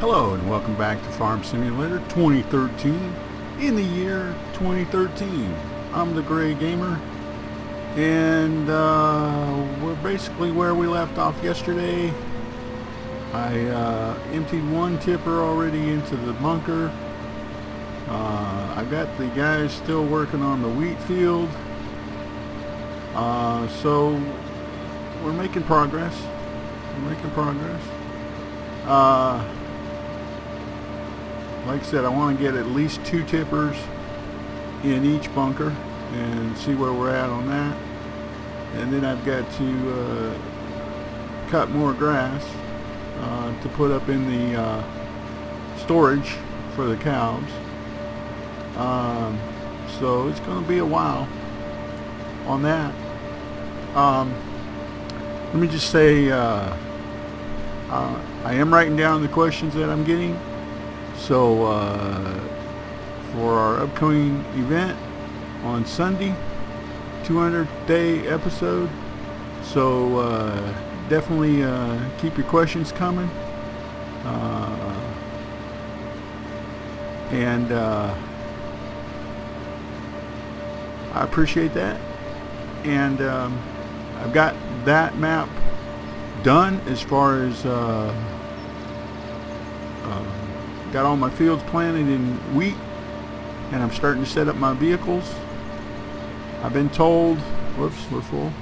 Hello and welcome back to Farm Simulator 2013 in the year 2013. I'm the Gray Gamer and uh, we're basically where we left off yesterday. I uh, emptied one tipper already into the bunker. Uh, I've got the guys still working on the wheat field. Uh, so we're making progress. We're making progress. Like I said, I want to get at least two tippers in each bunker and see where we're at on that. And then I've got to uh, cut more grass uh, to put up in the uh, storage for the cows. Um, so it's going to be a while on that. Um, let me just say uh, uh, I am writing down the questions that I'm getting so uh, for our upcoming event on Sunday 200 day episode. So uh, definitely uh, keep your questions coming. Uh, and uh, I appreciate that. And um, I've got that map done as far as uh, uh, got all my fields planted in wheat and I'm starting to set up my vehicles. I've been told whoops we're full.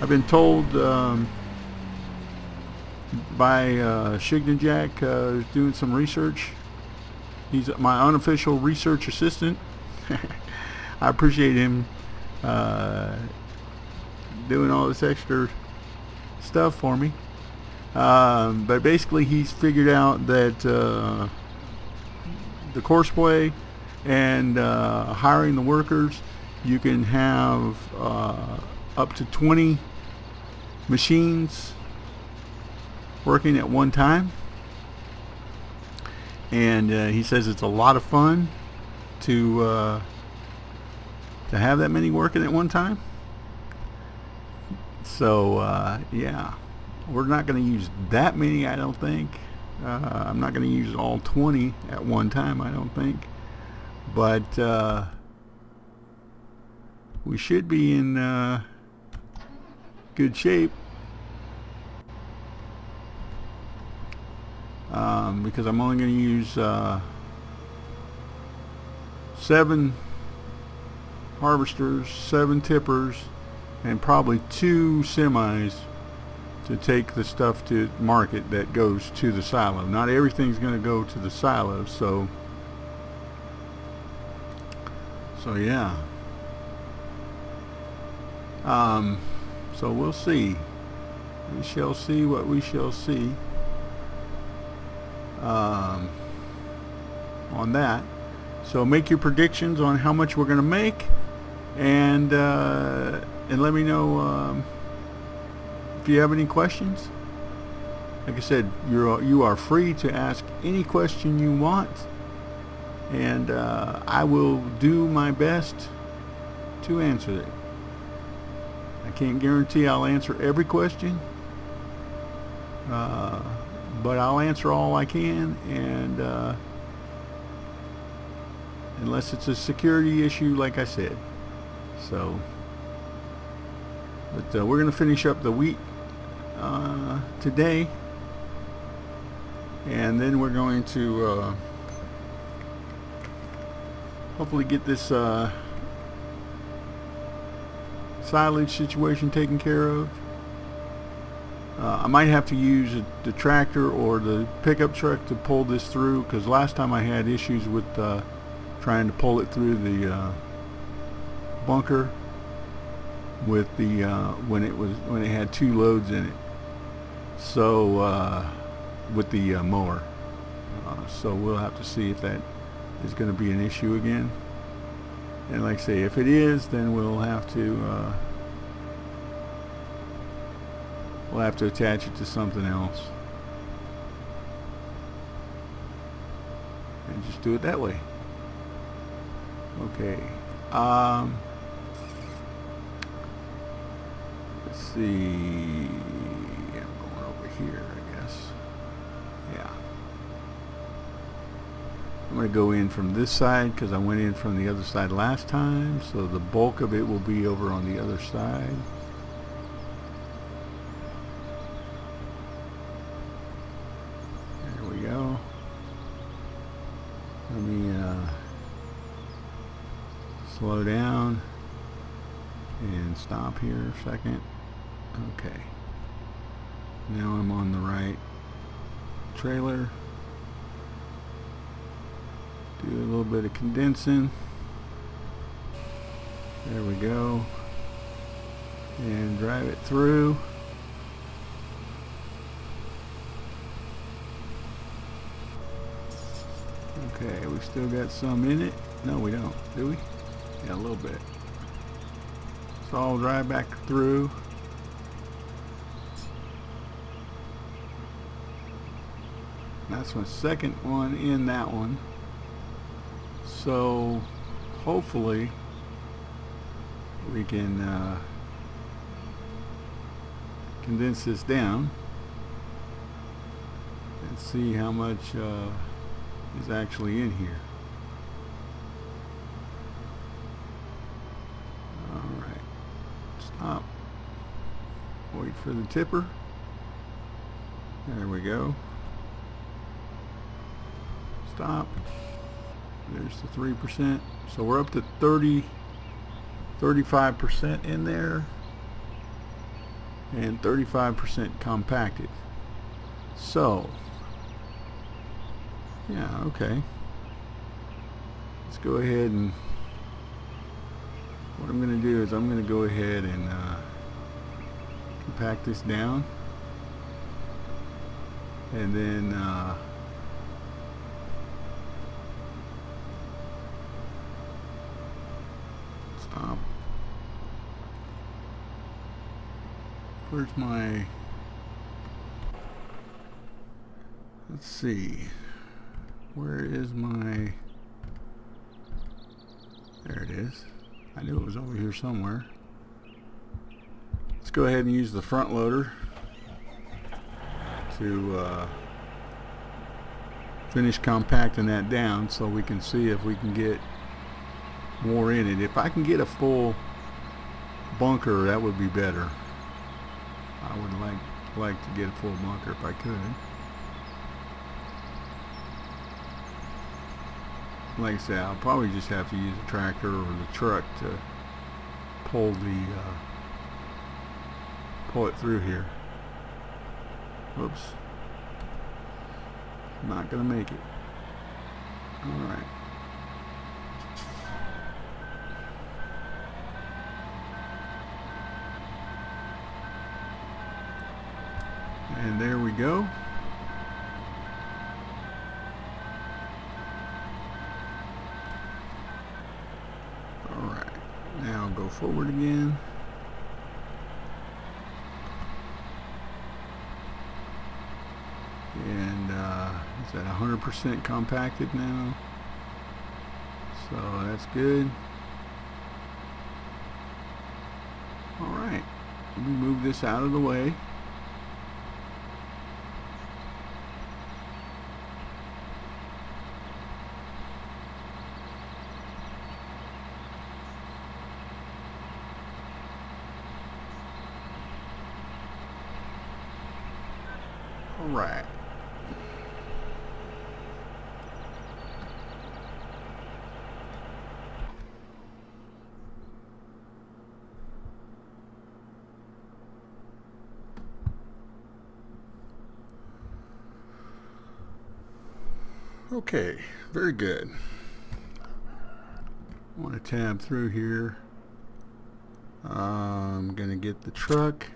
I've been told um, by uh, Shigden Jack uh, doing some research. He's my unofficial research assistant. I appreciate him uh, doing all this extra stuff for me. Um, but basically he's figured out that uh, the courseplay and uh, hiring the workers, you can have uh, up to 20 machines working at one time. And uh, he says it's a lot of fun to uh, to have that many working at one time. So uh, yeah, we're not going to use that many, I don't think. Uh, I'm not going to use all 20 at one time, I don't think. But uh, we should be in uh, good shape. Um, because I'm only going to use uh, seven harvesters, seven tippers, and probably two semis to take the stuff to market that goes to the silo. Not everything's going to go to the silo, so so yeah. Um, so we'll see. We shall see what we shall see. Um, on that. So make your predictions on how much we're going to make and uh, and let me know um, if you have any questions. Like I said, you're you are free to ask any question you want, and uh, I will do my best to answer it. I can't guarantee I'll answer every question, uh, but I'll answer all I can, and uh, unless it's a security issue, like I said. So, but uh, we're going to finish up the wheat uh, today. And then we're going to uh, hopefully get this uh, silage situation taken care of. Uh, I might have to use the tractor or the pickup truck to pull this through because last time I had issues with uh, trying to pull it through the bunker with the when it was when it had two loads in it so uh, with the uh, mower. Uh, so we'll have to see if that is going to be an issue again. And like I say if it is then we'll have to uh, we'll have to attach it to something else. And just do it that way. Okay um, let's see. Here, I guess. Yeah. I'm going to go in from this side because I went in from the other side last time so the bulk of it will be over on the other side there we go let me uh, slow down and stop here a second okay now I'm on the right. Trailer. Do a little bit of condensing. There we go. And drive it through. Okay we still got some in it. No we don't do we? Yeah a little bit. So I'll drive back through that's my second one in that one. So hopefully we can uh, condense this down and see how much uh, is actually in here. Alright. Stop. Wait for the tipper. There we go stop. There's the 3% so we're up to 30 35% in there and 35% compacted. So yeah okay. Let's go ahead and what I'm gonna do is I'm gonna go ahead and uh, compact this down. And then uh, stop where's my let's see. Where is my there it is. I knew it was over here somewhere. Let's go ahead and use the front loader to uh, finish compacting that down so we can see if we can get more in it if I can get a full bunker that would be better I would like like to get a full bunker if I could like I said, I'll probably just have to use a tractor or the truck to pull the uh, pull it through here. Oops. Not gonna make it. Alright. And there we go. Alright, now go forward again. And uh, is that 100% compacted now? So that's good. Alright, let me move this out of the way. Alright. Okay, very good. I want to tab through here. I'm going to get the truck.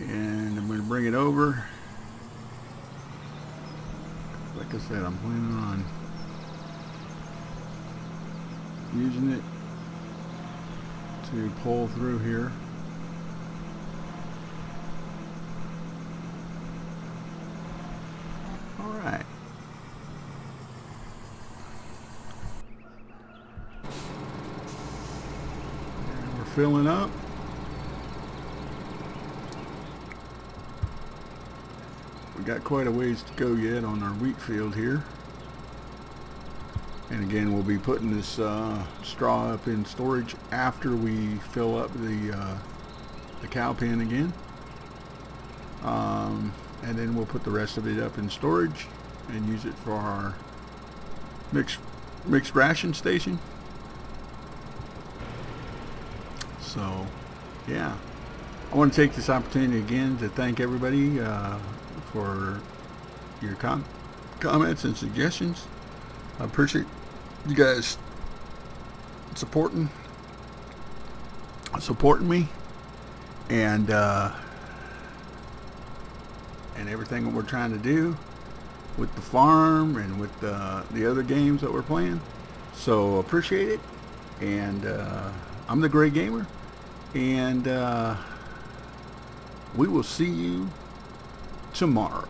and I'm going to bring it over like I said I'm planning on using it to pull through here alright we're filling up we got quite a ways to go yet on our wheat field here. And again, we'll be putting this uh, straw up in storage after we fill up the uh, the cow pen again. Um, and then we'll put the rest of it up in storage and use it for our mixed mixed ration station. So, yeah. I want to take this opportunity again to thank everybody uh, for your com comments and suggestions. I appreciate you guys supporting supporting me and uh, and everything that we're trying to do with the farm and with the, the other games that we're playing. So appreciate it. And uh, I'm the Gray Gamer. And uh, we will see you tomorrow.